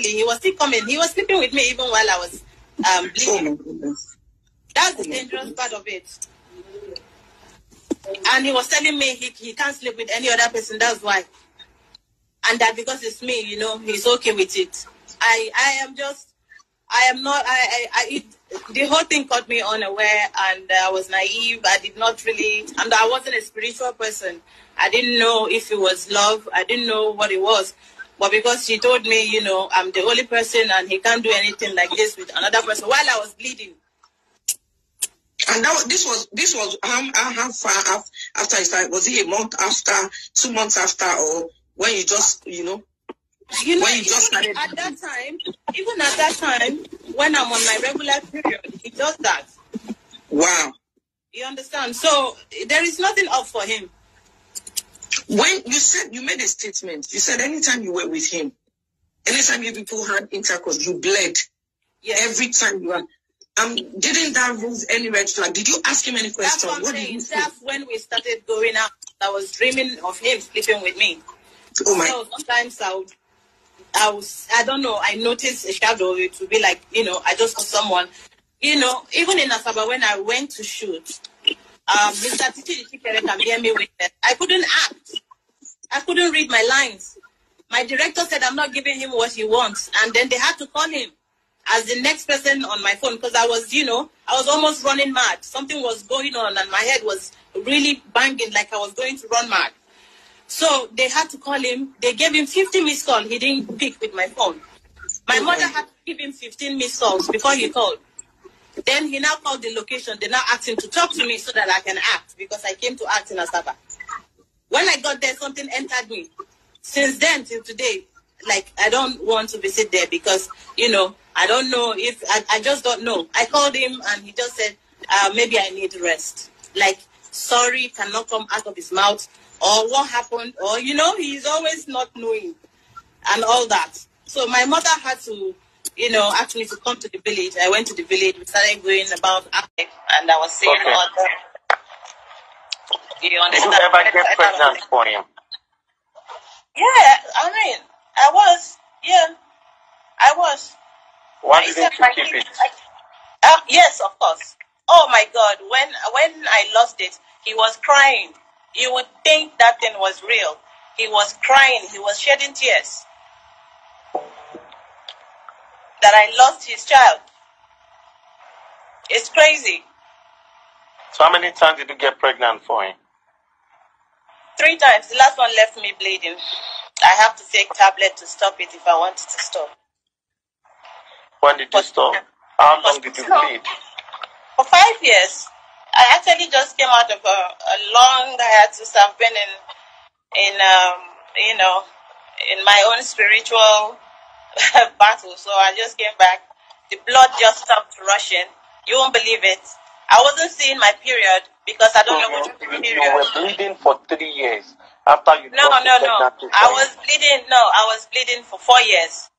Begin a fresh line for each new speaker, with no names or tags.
he was still coming. He was sleeping with me even while I was um, bleeding. That's the dangerous part of it. And he was telling me he, he can't sleep with any other person. That's why. And that because it's me, you know, he's okay with it. I I am just I am not. I, I, I it, the whole thing caught me unaware, and I was naive. I did not really, and I wasn't a spiritual person. I didn't know if it was love. I didn't know what it was. But because she told me, you know, I'm the only person, and he can't do anything like this with another person while I was bleeding.
And that this was this was how, how far after it started? Was it a month after, two months after, or when you just you know
you know, even started... at that time, even at that time, when I'm on my regular period, he does that.
Wow.
You understand? So there is nothing up for him.
When you said you made a statement, you said anytime you were with him, anytime you people had intercourse, you bled. Every time you were. Um, didn't that raise any red flag? Did you ask him any questions?
That's, what, what did you That's when we started going out. I was dreaming of him sleeping with me. Oh my. So sometimes I would I was, I don't know, I noticed a shadow. It would be like, you know, I just saw someone. You know, even in Asaba, when I went to shoot, um, Mr. Titi can hear me with it. I couldn't act. Couldn't read my lines. My director said I'm not giving him what he wants. And then they had to call him as the next person on my phone because I was, you know, I was almost running mad. Something was going on and my head was really banging like I was going to run mad. So they had to call him. They gave him 50 missed calls. He didn't pick with my phone. My mother had to give him 15 missed calls before he called. Then he now called the location. They now asked him to talk to me so that I can act because I came to act in Asaba. When I got there, something entered me. Since then till today, like I don't want to visit there because you know I don't know if I, I just don't know. I called him and he just said uh, maybe I need rest. Like sorry cannot come out of his mouth or what happened, or you know, he's always not knowing and all that. So my mother had to, you know, actually to come to the village. I went to the village, we started going about and I was saying okay. all the you understand?
Did you ever get pregnant for him?
Yeah, I mean, I was, yeah, I was.
Why didn't you keep it?
uh, yes, of course. Oh my God, when when I lost it, he was crying. You would think that thing was real. He was crying, he was shedding tears. That I lost his child. It's crazy.
So, how many times did you get pregnant for him?
Three times. The last one left me bleeding. I have to take tablet to stop it if I want it to stop.
When did you stop? How long did you bleed?
For five years. I actually just came out of a, a long hiatus. I've been in, in um, you know, in my own spiritual battle. So I just came back. The blood just stopped rushing. You won't believe it. I wasn't seeing my period because I don't so know what you, period.
You were bleeding for three years after you.
No, no, no. I was bleeding. No, I was bleeding for four years.